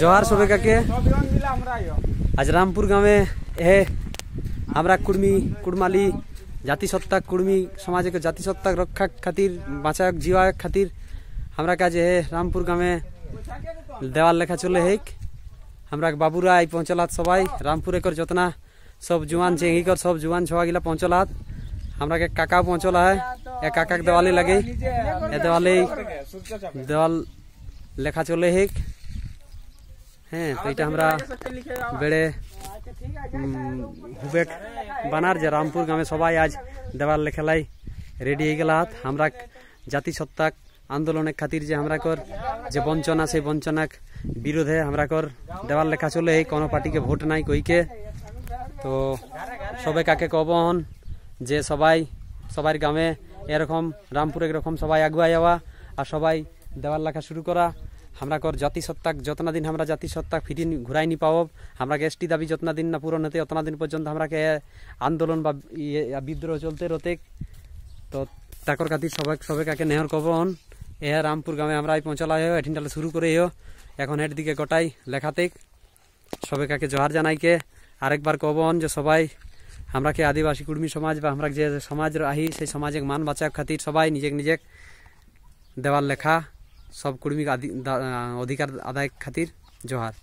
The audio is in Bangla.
জোহার সবে কাকে? আজ রামপুর গ্রামে এ আমরা কুর্মি কুড়মালি জাতিসত্তা কুর্মি সমাজকে জাতিসত্তাক রক্ষা খাতির বাঁচায়ক জীবায়ক খাতির আমরা কাজ হে রামপুর গ্রামে দেওয়াল লেখা চলে হেক। আমরা বাবুরা এই পঞ্চলাত সবাই। রামপুরে কর যতনা সব জুয়ান চেঙ্গি কর সব জুয়ান ছওয়া গিলা পঞ্চলাত আমরা কাকা পঞ্চলা হয়। এ কাকাক দেওয়ালি লাগে। এ দেওয়ালি দেওয়াল লেখা চলে হেক। হ্যাঁ তো এটা আমরা বেড়ে হুবেক বানার যে রামপুর গ্রামে সবাই আজ দেওয়াল লেখালাই রেডি হয়ে গেলাত আমরা জাতিসত্তাক আন্দোলনের খাতির যে আমরা কর যে বঞ্চনা সেই বঞ্চনাক বিরোধে আমরা কর। দেওয়াল লেখা চলে এই কোনো পার্টিকে ভোট নাই কইকে। তো সবে কাকে কবন যে সবাই সবার গ্রামে এরকম রামপুরে এরকম সবাই আগুয়া যাওয়া আর সবাই দেওয়াল লেখা শুরু করা। আমরা কর জাতিসত্তাক যতনা দিন আমরা জাতিসত্তাক ফিরি ঘুরাই নি পাব আমরা এসটি দাবি যতনা দিন না পূরণ হতে অতনা দিন পর্যন্ত আমরা কে আন্দোলন বা ইয়ে বিদ্রোহ চলতে রতে তো তাকর খাতির সবাই সবাই কাকে নেহর কবন এ রামপুর গ্রামে আমরা পৌঁছলা হয়ে এঠিনটালে শুরু করে এও এখন এর দিকে গোটাই লেখাতে সবাই কাকে জোহার জানাইকে আরেকবার কবন যে সবাই আমরা কে আদিবাসী কুর্মী সমাজ বা আমরা যে সমাজ আহি সেই সমাজে মান বাঁচার খাতির সবাই নিজেক নিজেক দেওয়াল লেখা সব কর্মীর অধিকার আদায় খাতির জোহার।